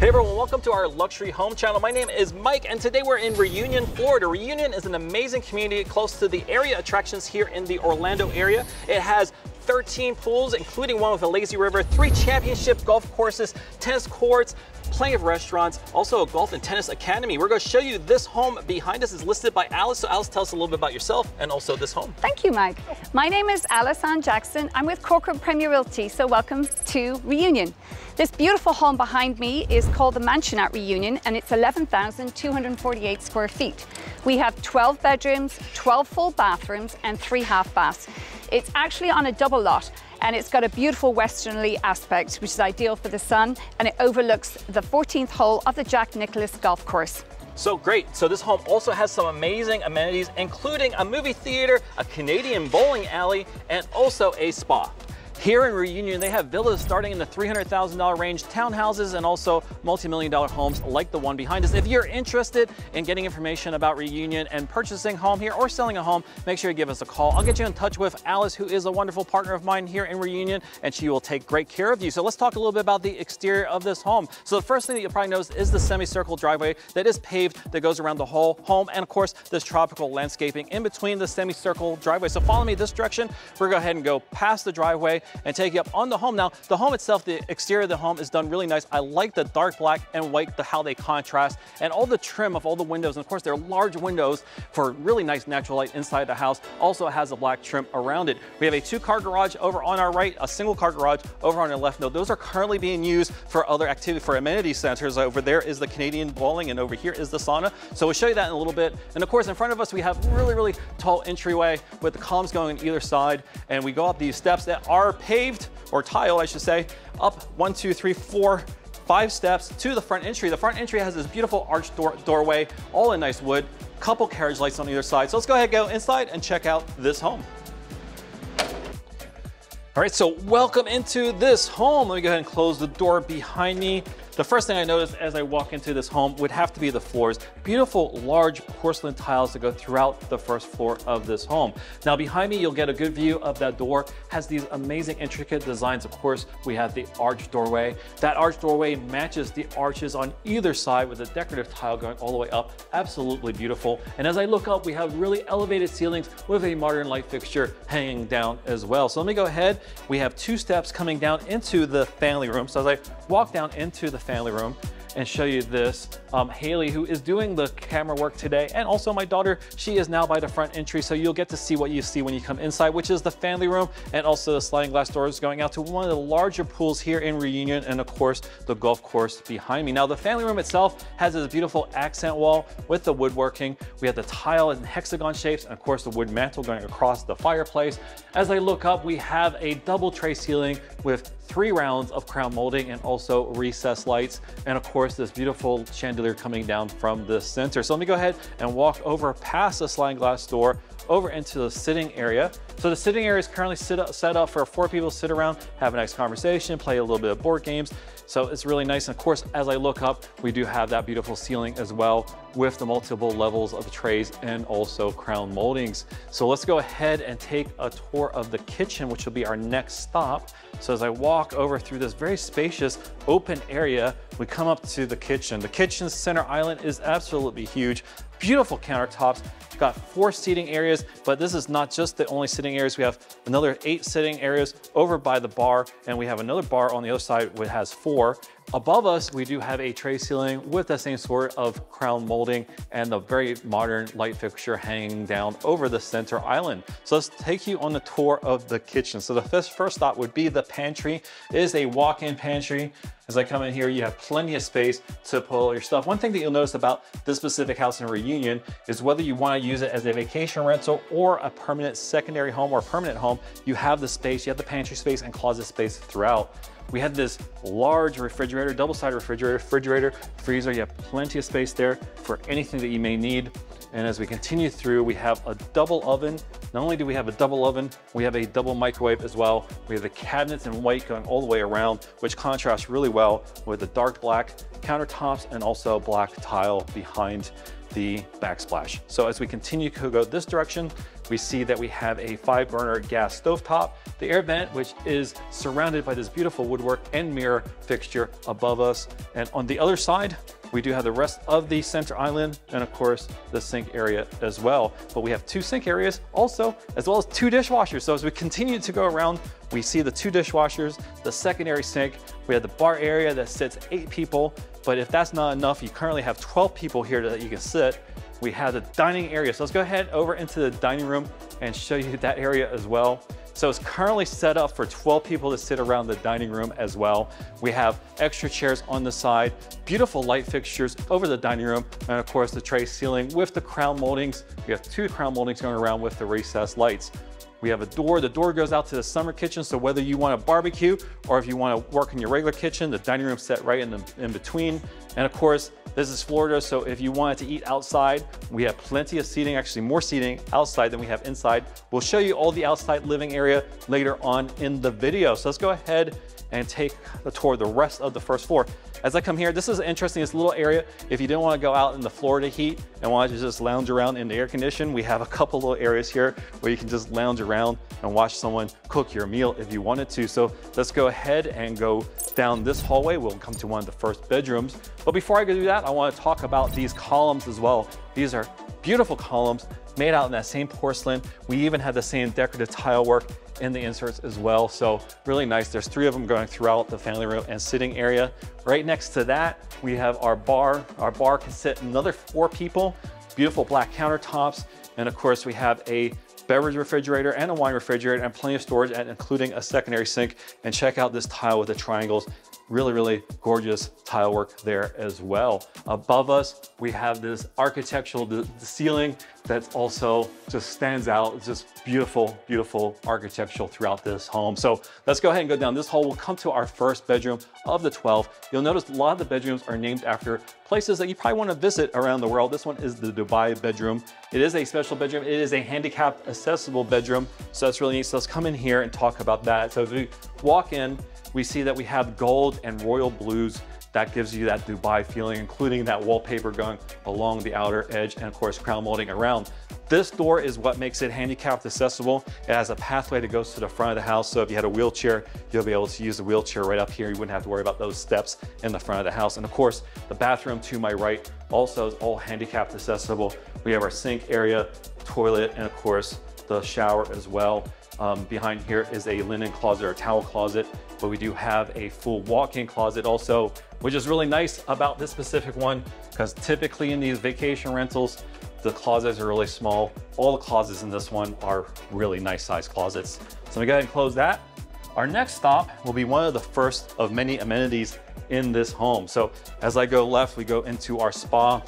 Hey everyone, welcome to our Luxury Home channel. My name is Mike and today we're in Reunion, Florida. Reunion is an amazing community close to the area attractions here in the Orlando area. It has 13 pools, including one with a lazy river, three championship golf courses, tennis courts, plenty of restaurants, also a golf and tennis academy. We're going to show you this home behind us is listed by Alice. So Alice, tell us a little bit about yourself and also this home. Thank you, Mike. My name is Alice Ann Jackson. I'm with Corcoran Premier Realty, so welcome to Reunion. This beautiful home behind me is called the Mansion at Reunion and it's 11,248 square feet. We have 12 bedrooms, 12 full bathrooms and three half baths. It's actually on a double lot and it's got a beautiful westerly aspect, which is ideal for the sun, and it overlooks the 14th hole of the Jack Nicklaus Golf Course. So great. So this home also has some amazing amenities, including a movie theater, a Canadian bowling alley, and also a spa. Here in Reunion, they have villas starting in the $300,000 range, townhouses, and also multi-million dollar homes like the one behind us. If you're interested in getting information about Reunion and purchasing a home here or selling a home, make sure you give us a call. I'll get you in touch with Alice, who is a wonderful partner of mine here in Reunion, and she will take great care of you. So let's talk a little bit about the exterior of this home. So the first thing that you'll probably notice is the semicircle driveway that is paved that goes around the whole home, and of course, this tropical landscaping in between the semicircle driveway. So follow me this direction. We're gonna go ahead and go past the driveway and take you up on the home. Now, the home itself, the exterior of the home is done really nice. I like the dark black and white, the, how they contrast, and all the trim of all the windows. And of course, they're large windows for really nice natural light inside the house. Also has a black trim around it. We have a two-car garage over on our right, a single-car garage over on our left. Now, those are currently being used for other activity, for amenity centers. Over there is the Canadian bowling, and over here is the sauna. So we'll show you that in a little bit. And of course, in front of us, we have really, really tall entryway with the columns going on either side. And we go up these steps that are paved or tile, I should say, up one, two, three, four, five steps to the front entry. The front entry has this beautiful arched door doorway, all in nice wood, couple carriage lights on either side. So let's go ahead and go inside and check out this home. All right, so welcome into this home. Let me go ahead and close the door behind me. The first thing I noticed as I walk into this home would have to be the floors. Beautiful, large porcelain tiles that go throughout the first floor of this home. Now behind me, you'll get a good view of that door. Has these amazing intricate designs. Of course, we have the arched doorway. That arched doorway matches the arches on either side with a decorative tile going all the way up. Absolutely beautiful. And as I look up, we have really elevated ceilings with a modern light fixture hanging down as well. So let me go ahead. We have two steps coming down into the family room. So as I walk down into the family room and show you this. Um, Haley, who is doing the camera work today, and also my daughter, she is now by the front entry, so you'll get to see what you see when you come inside, which is the family room, and also the sliding glass doors going out to one of the larger pools here in Reunion, and of course, the golf course behind me. Now, the family room itself has this beautiful accent wall with the woodworking. We have the tile in hexagon shapes, and of course, the wood mantle going across the fireplace. As I look up, we have a double tray ceiling with three rounds of crown molding and also recessed lights. And of course, this beautiful chandelier coming down from the center. So let me go ahead and walk over past the sliding glass door over into the sitting area. So the sitting area is currently up, set up for four people to sit around, have a nice conversation, play a little bit of board games. So it's really nice. And of course, as I look up, we do have that beautiful ceiling as well with the multiple levels of trays and also crown moldings. So let's go ahead and take a tour of the kitchen, which will be our next stop. So as I walk over through this very spacious open area, we come up to the kitchen. The kitchen center island is absolutely huge. Beautiful countertops, got four seating areas, but this is not just the only sitting areas. We have another eight sitting areas over by the bar, and we have another bar on the other side which has four. Above us, we do have a tray ceiling with the same sort of crown molding and the very modern light fixture hanging down over the center island. So let's take you on the tour of the kitchen. So the first, first stop would be the pantry. It is a walk-in pantry. As I come in here, you have plenty of space to put all your stuff. One thing that you'll notice about this specific house in Reunion is whether you wanna use it as a vacation rental or a permanent secondary home or permanent home, you have the space, you have the pantry space and closet space throughout. We had this large refrigerator, double-sided refrigerator, refrigerator, freezer. You have plenty of space there for anything that you may need. And as we continue through, we have a double oven. Not only do we have a double oven, we have a double microwave as well. We have the cabinets in white going all the way around, which contrasts really well with the dark black countertops and also black tile behind the backsplash. So as we continue to go this direction, we see that we have a five burner gas stovetop the air vent, which is surrounded by this beautiful woodwork and mirror fixture above us. And on the other side, we do have the rest of the center island and of course the sink area as well. But we have two sink areas also, as well as two dishwashers. So as we continue to go around, we see the two dishwashers, the secondary sink, we have the bar area that sits eight people. But if that's not enough, you currently have 12 people here that you can sit. We have the dining area. So let's go ahead over into the dining room and show you that area as well. So it's currently set up for 12 people to sit around the dining room as well. We have extra chairs on the side, beautiful light fixtures over the dining room, and of course the tray ceiling with the crown moldings. We have two crown moldings going around with the recessed lights. We have a door. The door goes out to the summer kitchen. So whether you want to barbecue or if you want to work in your regular kitchen, the dining room set right in, the, in between. And of course, this is Florida. So if you wanted to eat outside, we have plenty of seating, actually more seating outside than we have inside. We'll show you all the outside living area later on in the video. So let's go ahead and take a tour of the rest of the first floor. As I come here, this is interesting, this little area. If you didn't want to go out in the Florida heat and wanted to just lounge around in the air condition, we have a couple little areas here where you can just lounge around and watch someone cook your meal if you wanted to. So let's go ahead and go down this hallway. We'll come to one of the first bedrooms. But before I go do that, I want to talk about these columns as well. These are beautiful columns made out in that same porcelain. We even have the same decorative tile work in the inserts as well. So really nice. There's three of them going throughout the family room and sitting area. Right next to that, we have our bar. Our bar can sit another four people, beautiful black countertops. And of course we have a beverage refrigerator and a wine refrigerator and plenty of storage and including a secondary sink. And check out this tile with the triangles. Really, really gorgeous tile work there as well. Above us, we have this architectural ceiling that also just stands out. It's just beautiful, beautiful architectural throughout this home. So let's go ahead and go down this hall. We'll come to our first bedroom of the 12. You'll notice a lot of the bedrooms are named after places that you probably want to visit around the world. This one is the Dubai bedroom. It is a special bedroom. It is a handicapped accessible bedroom. So that's really neat. So let's come in here and talk about that. So as we walk in, we see that we have gold and royal blues that gives you that Dubai feeling, including that wallpaper going along the outer edge and of course crown molding around. This door is what makes it handicapped accessible. It has a pathway that goes to the front of the house. So if you had a wheelchair, you'll be able to use the wheelchair right up here. You wouldn't have to worry about those steps in the front of the house. And of course, the bathroom to my right also is all handicapped accessible. We have our sink area, toilet, and of course, the shower as well. Um, behind here is a linen closet or towel closet, but we do have a full walk-in closet also, which is really nice about this specific one, because typically in these vacation rentals, the closets are really small. All the closets in this one are really nice sized closets. So I'm gonna go ahead and close that. Our next stop will be one of the first of many amenities in this home. So as I go left, we go into our spa.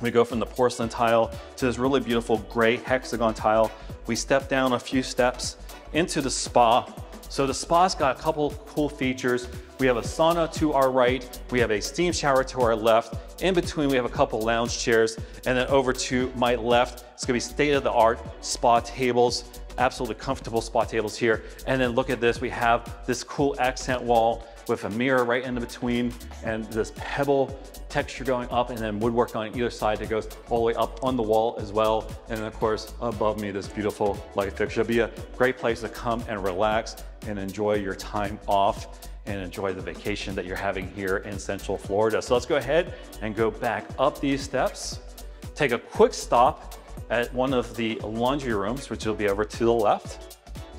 We go from the porcelain tile to this really beautiful gray hexagon tile we step down a few steps into the spa. So the spa's got a couple cool features. We have a sauna to our right. We have a steam shower to our left. In between, we have a couple lounge chairs. And then over to my left, it's gonna be state-of-the-art spa tables, absolutely comfortable spa tables here. And then look at this, we have this cool accent wall with a mirror right in the between and this pebble texture going up and then woodwork on either side that goes all the way up on the wall as well. And then of course, above me, this beautiful light fixture. It'll be a great place to come and relax and enjoy your time off and enjoy the vacation that you're having here in Central Florida. So let's go ahead and go back up these steps, take a quick stop at one of the laundry rooms, which will be over to the left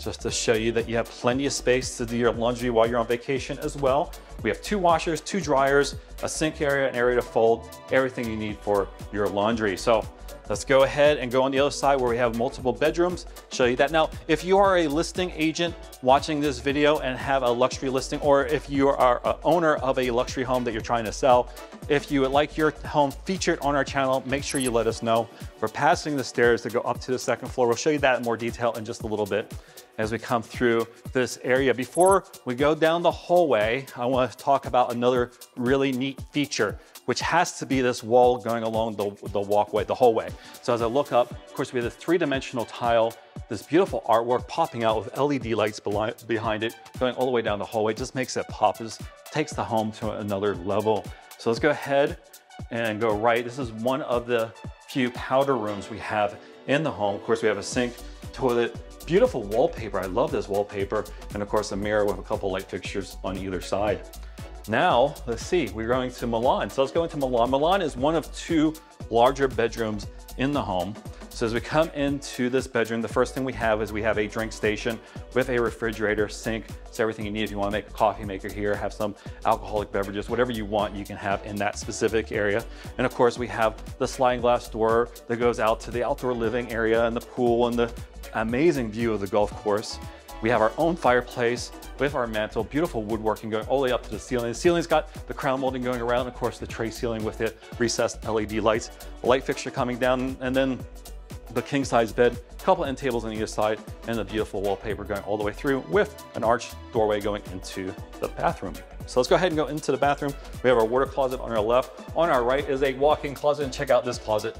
just to show you that you have plenty of space to do your laundry while you're on vacation as well. We have two washers, two dryers, a sink area, an area to fold, everything you need for your laundry. So let's go ahead and go on the other side where we have multiple bedrooms, show you that. Now, if you are a listing agent watching this video and have a luxury listing, or if you are an owner of a luxury home that you're trying to sell, if you would like your home featured on our channel, make sure you let us know. We're passing the stairs to go up to the second floor. We'll show you that in more detail in just a little bit as we come through this area. Before we go down the hallway, I want to talk about another really neat feature, which has to be this wall going along the, the walkway, the hallway. So as I look up, of course, we have the three-dimensional tile, this beautiful artwork popping out with LED lights behind it, going all the way down the hallway, just makes it pop, just takes the home to another level. So let's go ahead and go right. This is one of the few powder rooms we have in the home. Of course, we have a sink, toilet, Beautiful wallpaper. I love this wallpaper. And of course, a mirror with a couple light fixtures on either side. Now, let's see, we're going to Milan. So let's go into Milan. Milan is one of two larger bedrooms in the home. So as we come into this bedroom, the first thing we have is we have a drink station with a refrigerator, sink, so everything you need. If you wanna make a coffee maker here, have some alcoholic beverages, whatever you want, you can have in that specific area. And of course, we have the sliding glass door that goes out to the outdoor living area and the pool and the amazing view of the golf course. We have our own fireplace with our mantle, beautiful woodworking going all the way up to the ceiling. The ceiling's got the crown molding going around, of course, the tray ceiling with the recessed LED lights, a light fixture coming down, and then the king size bed, a couple end tables on either side, and the beautiful wallpaper going all the way through with an arched doorway going into the bathroom. So let's go ahead and go into the bathroom. We have our water closet on our left. On our right is a walk-in closet, and check out this closet.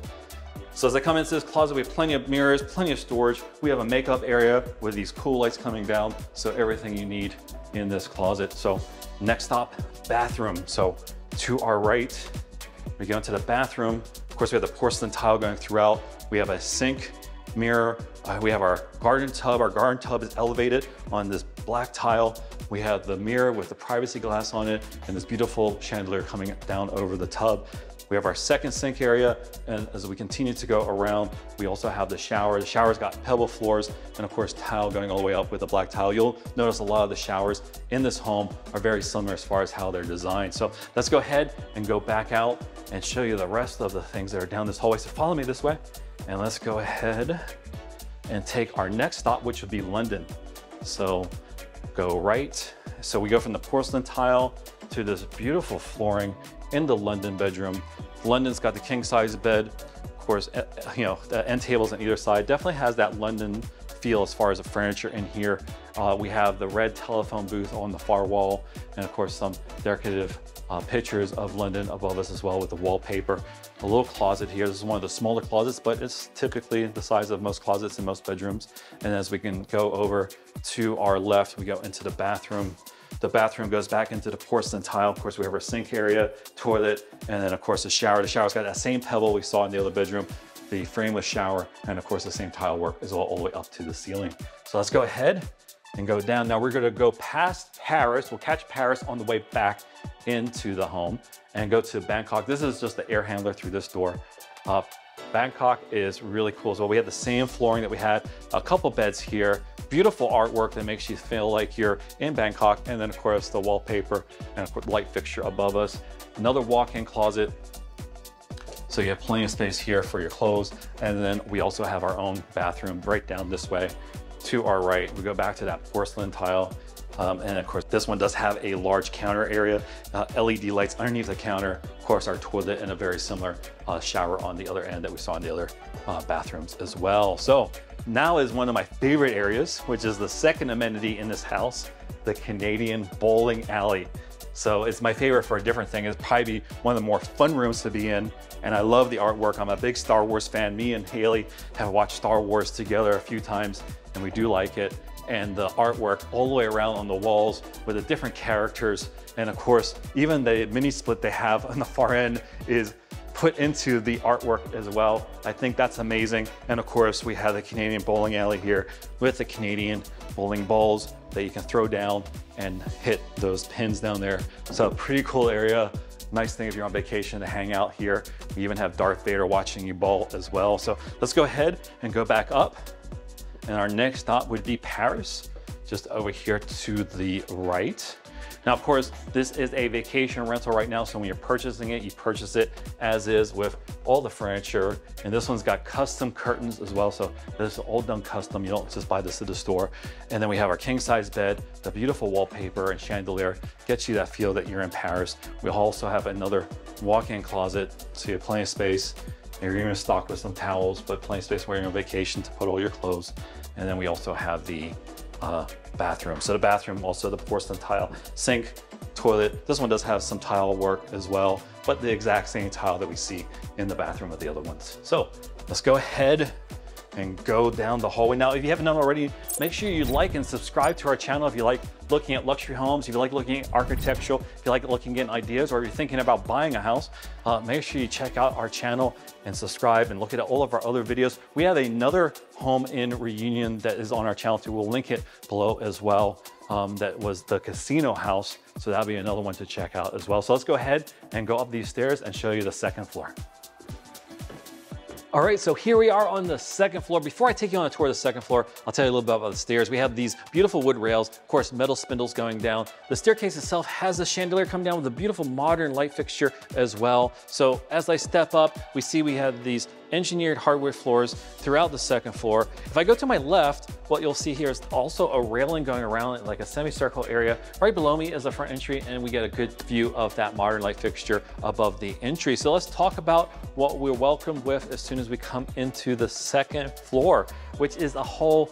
So as I come into this closet, we have plenty of mirrors, plenty of storage. We have a makeup area with these cool lights coming down. So everything you need in this closet. So next stop, bathroom. So to our right, we go into the bathroom. Of course, we have the porcelain tile going throughout. We have a sink, mirror. Uh, we have our garden tub. Our garden tub is elevated on this black tile. We have the mirror with the privacy glass on it and this beautiful chandelier coming down over the tub. We have our second sink area, and as we continue to go around, we also have the shower. The shower's got pebble floors, and of course, tile going all the way up with the black tile. You'll notice a lot of the showers in this home are very similar as far as how they're designed. So let's go ahead and go back out and show you the rest of the things that are down this hallway. So follow me this way, and let's go ahead and take our next stop, which would be London. So go right. So we go from the porcelain tile to this beautiful flooring in the London bedroom. London's got the king size bed, of course, eh, eh, you know, the end tables on either side. Definitely has that London feel as far as the furniture in here. Uh, we have the red telephone booth on the far wall, and of course some decorative uh, pictures of London above us as well with the wallpaper. A little closet here. This is one of the smaller closets, but it's typically the size of most closets in most bedrooms. And as we can go over to our left, we go into the bathroom. The bathroom goes back into the porcelain tile. Of course, we have our sink area, toilet, and then of course the shower. The shower's got that same pebble we saw in the other bedroom, the frameless shower, and of course the same tile work is well all the way up to the ceiling. So let's go ahead and go down. Now we're gonna go past Paris. We'll catch Paris on the way back into the home and go to Bangkok. This is just the air handler through this door. Uh, Bangkok is really cool as well. We have the same flooring that we had, a couple beds here, beautiful artwork that makes you feel like you're in Bangkok. And then of course the wallpaper and course light fixture above us. Another walk-in closet. So you have plenty of space here for your clothes. And then we also have our own bathroom right down this way to our right. We go back to that porcelain tile. Um, and of course, this one does have a large counter area, uh, LED lights underneath the counter, of course, our toilet and a very similar uh, shower on the other end that we saw in the other uh, bathrooms as well. So now is one of my favorite areas, which is the second amenity in this house, the Canadian bowling alley. So it's my favorite for a different thing. It's probably one of the more fun rooms to be in. And I love the artwork. I'm a big Star Wars fan. Me and Haley have watched Star Wars together a few times and we do like it. And the artwork all the way around on the walls with the different characters. And of course, even the mini split they have on the far end is put into the artwork as well. I think that's amazing. And of course, we have the Canadian bowling alley here with the Canadian bowling balls that you can throw down and hit those pins down there. So pretty cool area. Nice thing if you're on vacation to hang out here. We even have Darth Vader watching you bowl as well. So let's go ahead and go back up. And our next stop would be Paris, just over here to the right. Now, of course, this is a vacation rental right now, so when you're purchasing it, you purchase it as is with all the furniture. And this one's got custom curtains as well, so this is all done custom. You don't just buy this at the store. And then we have our king size bed, the beautiful wallpaper and chandelier gets you that feel that you're in Paris. We also have another walk-in closet, so you have plenty of space. You're gonna stock with some towels, but plenty of space where you're on vacation to put all your clothes. And then we also have the uh, bathroom. So the bathroom, also the porcelain tile, sink, toilet. This one does have some tile work as well, but the exact same tile that we see in the bathroom of the other ones. So let's go ahead and go down the hallway. Now, if you haven't done already, make sure you like and subscribe to our channel if you like looking at luxury homes, if you like looking at architectural, if you like looking at ideas, or you're thinking about buying a house, uh, make sure you check out our channel and subscribe and look at all of our other videos. We have another home in Reunion that is on our channel too. We'll link it below as well. Um, that was the casino house. So that'll be another one to check out as well. So let's go ahead and go up these stairs and show you the second floor. All right, so here we are on the second floor. Before I take you on a tour of the second floor, I'll tell you a little bit about the stairs. We have these beautiful wood rails, of course, metal spindles going down. The staircase itself has a chandelier come down with a beautiful modern light fixture as well. So as I step up, we see we have these engineered hardwood floors throughout the second floor. If I go to my left, what you'll see here is also a railing going around like a semicircle area. Right below me is the front entry and we get a good view of that modern light fixture above the entry. So let's talk about what we're welcomed with as soon as we come into the second floor, which is a whole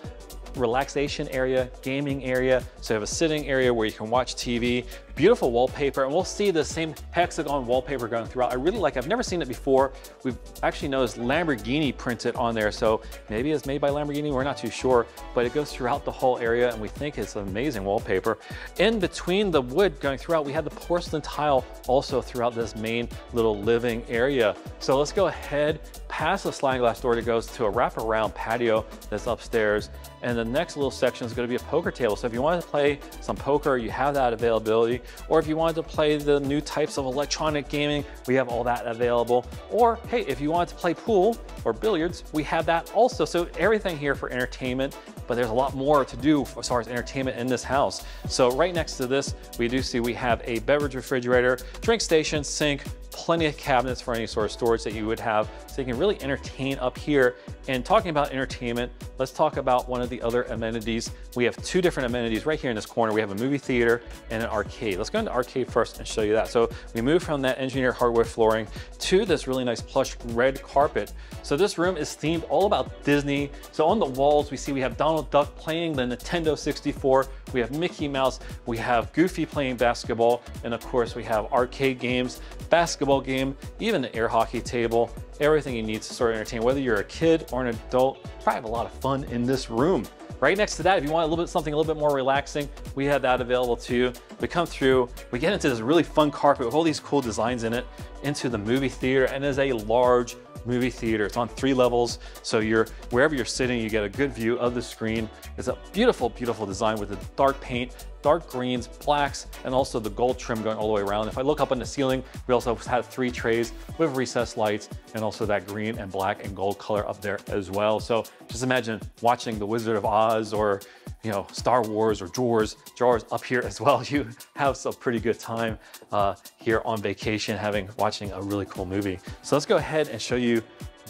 relaxation area, gaming area. So you have a sitting area where you can watch TV, beautiful wallpaper, and we'll see the same hexagon wallpaper going throughout. I really like, I've never seen it before. We've actually noticed Lamborghini printed on there. So maybe it's made by Lamborghini, we're not too sure, but it goes throughout the whole area and we think it's amazing wallpaper. In between the wood going throughout, we have the porcelain tile also throughout this main little living area. So let's go ahead past the sliding glass door that goes to a wraparound patio that's upstairs. And the next little section is gonna be a poker table. So if you wanted to play some poker, you have that availability. Or if you wanted to play the new types of electronic gaming, we have all that available. Or hey, if you wanted to play pool or billiards, we have that also. So everything here for entertainment, but there's a lot more to do as far as entertainment in this house. So right next to this, we do see we have a beverage refrigerator, drink station, sink, plenty of cabinets for any sort of storage that you would have so you can really entertain up here. And talking about entertainment, let's talk about one of the other amenities. We have two different amenities right here in this corner. We have a movie theater and an arcade. Let's go into arcade first and show you that. So we move from that engineered hardwood flooring to this really nice plush red carpet. So this room is themed all about Disney. So on the walls, we see we have Donald Duck playing the Nintendo 64. We have Mickey Mouse. We have Goofy playing basketball. And of course, we have arcade games, basketball game, even an air hockey table, everything you need to sort of entertain. Whether you're a kid or an adult, probably have a lot of fun in this room. Right next to that, if you want a little bit something a little bit more relaxing, we have that available too. We come through, we get into this really fun carpet with all these cool designs in it, into the movie theater, and there's a large movie theater. It's on three levels, so you're wherever you're sitting, you get a good view of the screen. It's a beautiful, beautiful design with the dark paint, dark greens, blacks, and also the gold trim going all the way around. If I look up on the ceiling, we also have three trays with recessed lights and also that green and black and gold color up there as well. So just imagine watching The Wizard of Oz or you know, Star Wars or Jaws, Jaws up here as well. You have some pretty good time uh, here on vacation having watching a really cool movie. So let's go ahead and show you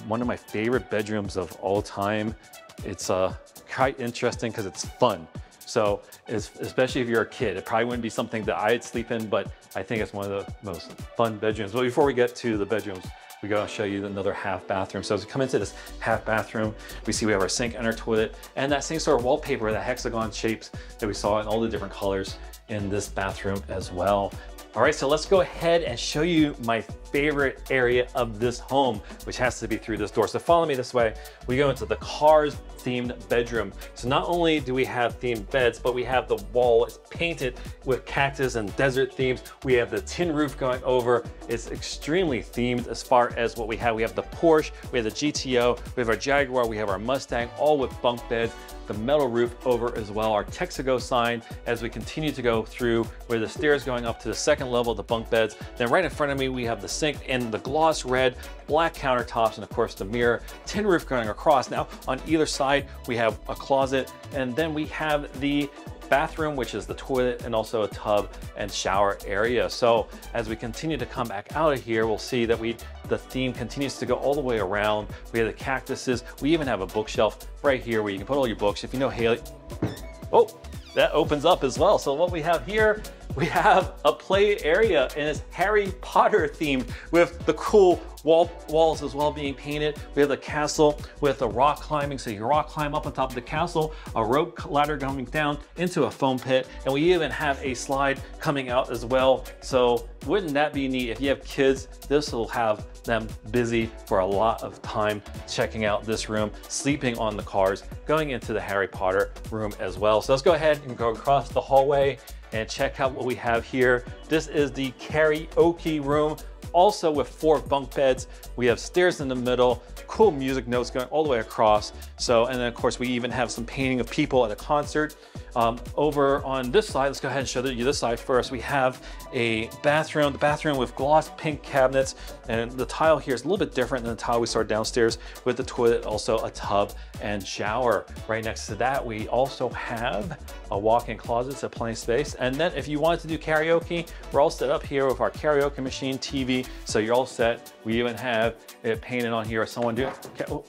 one of my favorite bedrooms of all time. It's uh, quite interesting because it's fun. So especially if you're a kid, it probably wouldn't be something that I'd sleep in, but I think it's one of the most fun bedrooms. But before we get to the bedrooms, we gotta show you another half bathroom. So as we come into this half bathroom, we see we have our sink and our toilet and that same sort of wallpaper, that hexagon shapes that we saw in all the different colors in this bathroom as well. All right, so let's go ahead and show you my favorite area of this home, which has to be through this door. So follow me this way. We go into the Cars themed bedroom. So not only do we have themed beds, but we have the wall is painted with cactus and desert themes. We have the tin roof going over. It's extremely themed as far as what we have. We have the Porsche, we have the GTO, we have our Jaguar, we have our Mustang, all with bunk beds the metal roof over as well, our Texaco sign as we continue to go through where the stairs going up to the second level, the bunk beds. Then right in front of me, we have the sink and the gloss red, black countertops, and of course the mirror, tin roof going across. Now on either side, we have a closet, and then we have the bathroom, which is the toilet and also a tub and shower area. So as we continue to come back out of here, we'll see that we the theme continues to go all the way around. We have the cactuses. We even have a bookshelf right here where you can put all your books. If you know Haley, oh, that opens up as well. So what we have here we have a play area and it's Harry Potter themed with the cool wall, walls as well being painted. We have the castle with the rock climbing, so you rock climb up on top of the castle, a rope ladder coming down into a foam pit, and we even have a slide coming out as well. So wouldn't that be neat? If you have kids, this will have them busy for a lot of time checking out this room, sleeping on the cars, going into the Harry Potter room as well. So let's go ahead and go across the hallway and check out what we have here. This is the karaoke room also with four bunk beds. We have stairs in the middle, cool music notes going all the way across. So, and then of course we even have some painting of people at a concert. Um, over on this side, let's go ahead and show you this side first. We have a bathroom, the bathroom with gloss pink cabinets, and the tile here is a little bit different than the tile we saw downstairs with the toilet, also a tub and shower. Right next to that, we also have a walk-in closet, so plenty of space. And then if you wanted to do karaoke, we're all set up here with our karaoke machine, TV, so you're all set. We even have it painted on here. Someone do, okay, oh.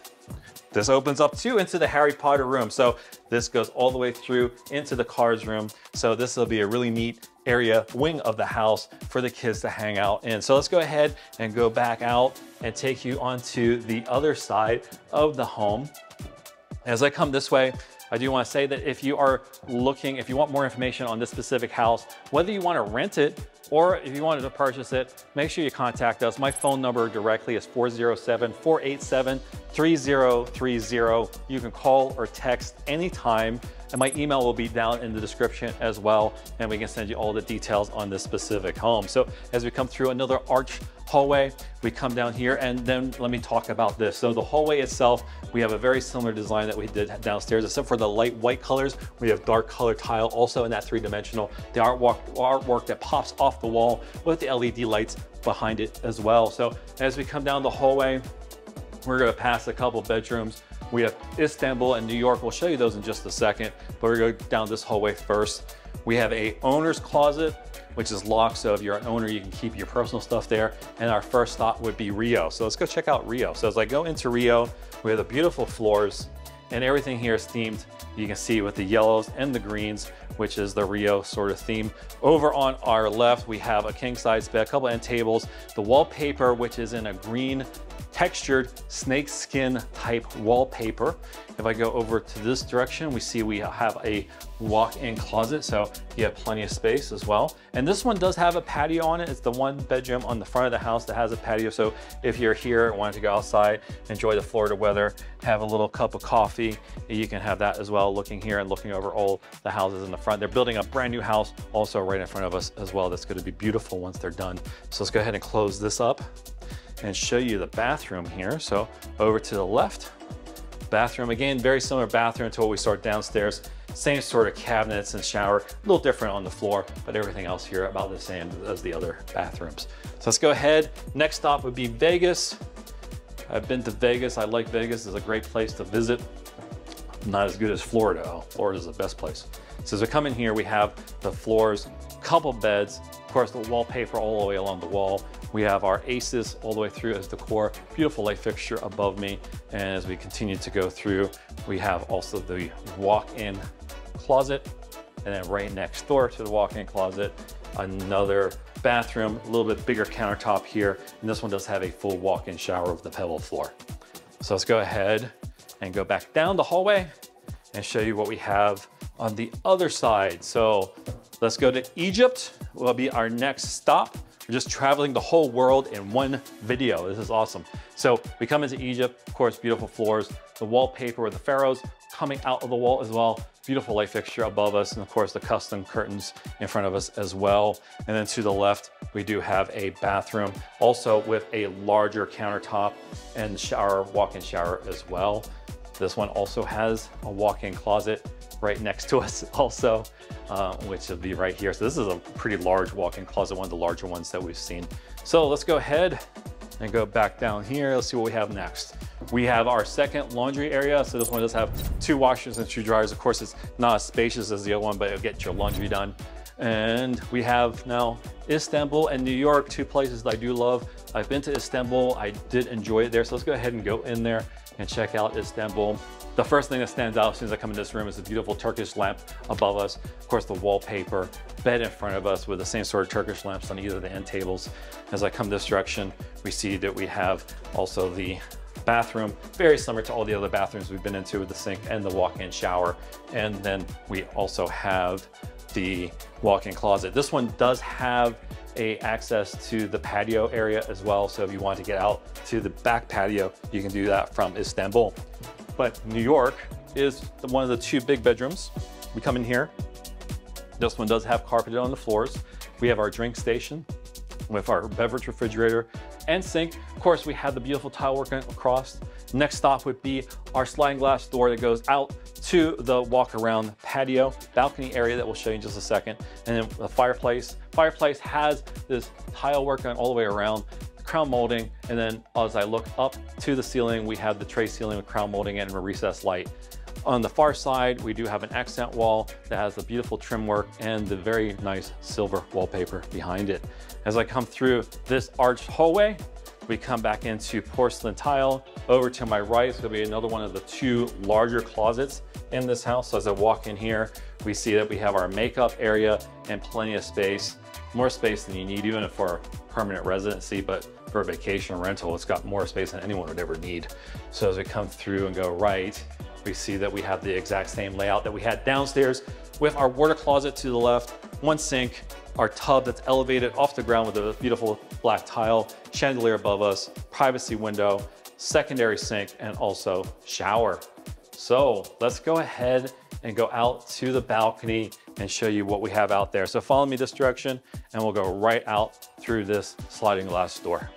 This opens up too into the Harry Potter room. So this goes all the way through into the cars room. So this will be a really neat area, wing of the house for the kids to hang out in. So let's go ahead and go back out and take you onto the other side of the home. As I come this way, I do want to say that if you are looking, if you want more information on this specific house, whether you want to rent it or if you wanted to purchase it, make sure you contact us. My phone number directly is 407-487-3030. You can call or text anytime and my email will be down in the description as well and we can send you all the details on this specific home. So as we come through another arch hallway, we come down here and then let me talk about this. So the hallway itself, we have a very similar design that we did downstairs, except for the light white colors. We have dark color tile also in that three dimensional. The artwork, artwork that pops off the wall with the LED lights behind it as well. So as we come down the hallway, we're gonna pass a couple bedrooms. We have Istanbul and New York. We'll show you those in just a second, but we're gonna go down this hallway first. We have a owner's closet, which is locked. So if you're an owner, you can keep your personal stuff there. And our first stop would be Rio. So let's go check out Rio. So as I go into Rio, we have the beautiful floors and everything here is themed. You can see with the yellows and the greens, which is the Rio sort of theme. Over on our left, we have a king size bed, a couple end tables, the wallpaper, which is in a green textured snake skin type wallpaper. If I go over to this direction, we see we have a walk-in closet, so you have plenty of space as well. And this one does have a patio on it. It's the one bedroom on the front of the house that has a patio. So if you're here and wanting to go outside, enjoy the Florida weather, have a little cup of coffee, you can have that as well, looking here and looking over all the houses in the front. They're building a brand new house also right in front of us as well. That's gonna be beautiful once they're done. So let's go ahead and close this up and show you the bathroom here. So over to the left, bathroom. Again, very similar bathroom to what we saw downstairs. Same sort of cabinets and shower, a little different on the floor, but everything else here about the same as the other bathrooms. So let's go ahead. Next stop would be Vegas. I've been to Vegas. I like Vegas. It's a great place to visit. Not as good as Florida. Florida is the best place. So as we come in here, we have the floors, couple beds, course the wallpaper all the way along the wall, we have our aces all the way through as decor, beautiful light fixture above me. And as we continue to go through, we have also the walk-in closet. And then right next door to the walk-in closet, another bathroom, a little bit bigger countertop here. And this one does have a full walk-in shower with the pebble floor. So let's go ahead and go back down the hallway and show you what we have on the other side. So let's go to Egypt, will be our next stop. We're just traveling the whole world in one video. This is awesome. So we come into Egypt, of course, beautiful floors, the wallpaper with the pharaohs coming out of the wall as well. Beautiful light fixture above us, and of course the custom curtains in front of us as well. And then to the left, we do have a bathroom, also with a larger countertop and shower, walk-in shower as well. This one also has a walk-in closet right next to us also, uh, which will be right here. So this is a pretty large walk-in closet, one of the larger ones that we've seen. So let's go ahead and go back down here. Let's see what we have next. We have our second laundry area. So this one does have two washers and two dryers. Of course, it's not as spacious as the other one, but it'll get your laundry done. And we have now Istanbul and New York, two places that I do love. I've been to Istanbul, I did enjoy it there. So let's go ahead and go in there and check out Istanbul. The first thing that stands out as soon as I come in this room is the beautiful Turkish lamp above us. Of course, the wallpaper, bed in front of us with the same sort of Turkish lamps on either of the end tables. As I come this direction, we see that we have also the bathroom, very similar to all the other bathrooms we've been into with the sink and the walk-in shower. And then we also have the walk-in closet. This one does have a access to the patio area as well. So if you want to get out to the back patio, you can do that from Istanbul. But New York is one of the two big bedrooms. We come in here. This one does have carpeted on the floors. We have our drink station with our beverage refrigerator and sink. Of course, we have the beautiful tile work across. Next stop would be our sliding glass door that goes out to the walk around patio balcony area that we'll show you in just a second. And then the fireplace. Fireplace has this tile work on all the way around crown molding. And then as I look up to the ceiling, we have the tray ceiling with crown molding and a recessed light. On the far side, we do have an accent wall that has the beautiful trim work and the very nice silver wallpaper behind it. As I come through this arched hallway, we come back into porcelain tile. Over to my right is gonna be another one of the two larger closets in this house. So as I walk in here, we see that we have our makeup area and plenty of space, more space than you need even for permanent residency, but for a vacation rental, it's got more space than anyone would ever need. So as we come through and go right, we see that we have the exact same layout that we had downstairs with our water closet to the left, one sink, our tub that's elevated off the ground with a beautiful black tile, chandelier above us, privacy window, secondary sink, and also shower. So let's go ahead and go out to the balcony and show you what we have out there. So follow me this direction and we'll go right out through this sliding glass door.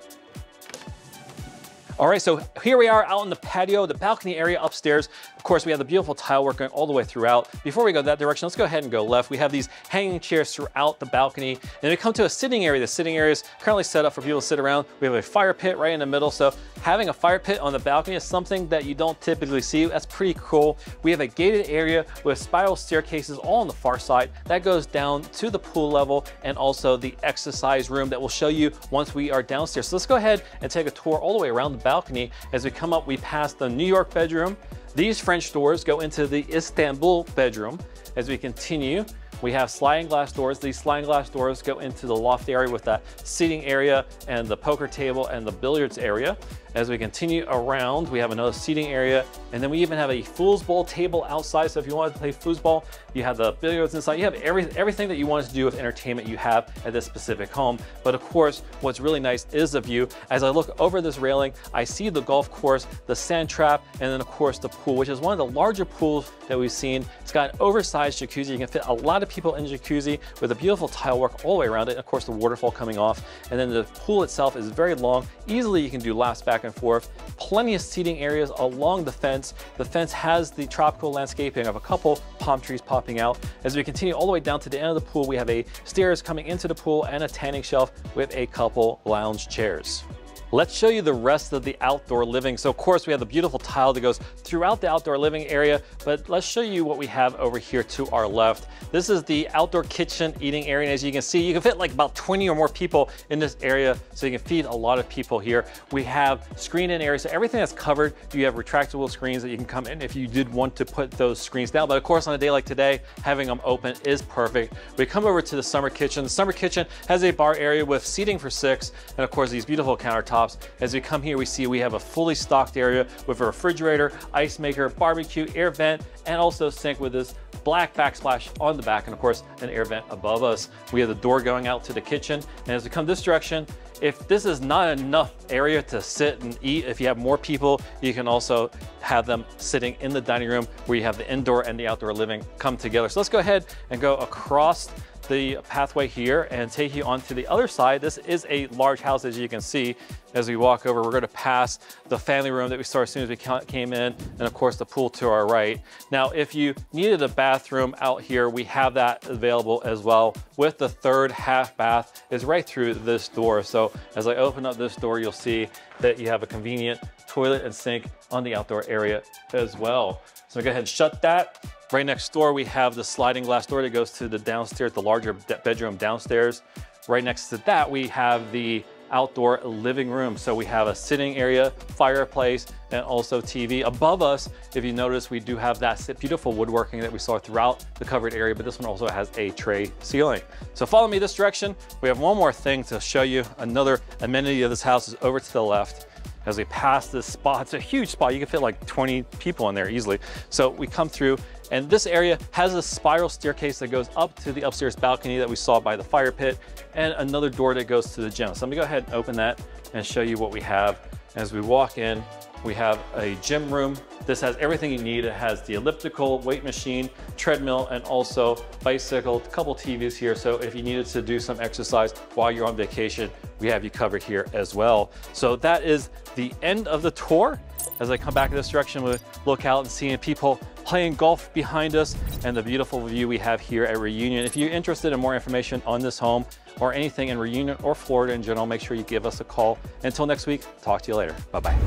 All right, so here we are out in the patio, the balcony area upstairs. Of course, we have the beautiful tile work going all the way throughout. Before we go that direction, let's go ahead and go left. We have these hanging chairs throughout the balcony. And we come to a sitting area. The sitting area is currently set up for people to sit around. We have a fire pit right in the middle. So having a fire pit on the balcony is something that you don't typically see. That's pretty cool. We have a gated area with spiral staircases all on the far side. That goes down to the pool level and also the exercise room that we'll show you once we are downstairs. So let's go ahead and take a tour all the way around the balcony. As we come up, we pass the New York bedroom. These French doors go into the Istanbul bedroom. As we continue, we have sliding glass doors. These sliding glass doors go into the loft area with that seating area and the poker table and the billiards area. As we continue around, we have another seating area, and then we even have a foosball table outside. So if you wanted to play foosball, you have the billiards inside. You have every, everything that you wanted to do with entertainment you have at this specific home. But of course, what's really nice is the view. As I look over this railing, I see the golf course, the sand trap, and then of course the pool, which is one of the larger pools that we've seen. It's got an oversized jacuzzi. You can fit a lot of people in jacuzzi with a beautiful tile work all the way around it. And of course, the waterfall coming off. And then the pool itself is very long. Easily you can do laps back and forth. Plenty of seating areas along the fence. The fence has the tropical landscaping of a couple palm trees popping out. As we continue all the way down to the end of the pool, we have a stairs coming into the pool and a tanning shelf with a couple lounge chairs. Let's show you the rest of the outdoor living. So of course we have the beautiful tile that goes throughout the outdoor living area, but let's show you what we have over here to our left. This is the outdoor kitchen eating area. And as you can see, you can fit like about 20 or more people in this area. So you can feed a lot of people here. We have screen in areas. So everything that's covered, you have retractable screens that you can come in if you did want to put those screens down. But of course, on a day like today, having them open is perfect. We come over to the summer kitchen. The summer kitchen has a bar area with seating for six. And of course, these beautiful countertops as we come here, we see we have a fully stocked area with a refrigerator, ice maker, barbecue, air vent, and also sink with this black backsplash on the back, and of course, an air vent above us. We have the door going out to the kitchen. And as we come this direction, if this is not enough area to sit and eat, if you have more people, you can also have them sitting in the dining room where you have the indoor and the outdoor living come together. So let's go ahead and go across the pathway here and take you onto the other side. This is a large house, as you can see. As we walk over, we're gonna pass the family room that we saw as soon as we came in, and of course the pool to our right. Now, if you needed a bathroom out here, we have that available as well with the third half bath is right through this door. So as I open up this door, you'll see that you have a convenient toilet and sink on the outdoor area as well. So go ahead and shut that. Right next door, we have the sliding glass door that goes to the downstairs, the larger bedroom downstairs. Right next to that, we have the outdoor living room. So we have a sitting area, fireplace, and also TV. Above us, if you notice, we do have that beautiful woodworking that we saw throughout the covered area, but this one also has a tray ceiling. So follow me this direction. We have one more thing to show you. Another amenity of this house is over to the left as we pass this spot. It's a huge spot. You can fit like 20 people in there easily. So we come through and this area has a spiral staircase that goes up to the upstairs balcony that we saw by the fire pit and another door that goes to the gym. So let me go ahead and open that and show you what we have. As we walk in, we have a gym room. This has everything you need. It has the elliptical, weight machine, treadmill, and also bicycle, a couple TVs here. So if you needed to do some exercise while you're on vacation, we have you covered here as well. So that is the end of the tour. As I come back in this direction, we look out and seeing people playing golf behind us and the beautiful view we have here at Reunion. If you're interested in more information on this home or anything in Reunion or Florida in general, make sure you give us a call. Until next week, talk to you later. Bye-bye.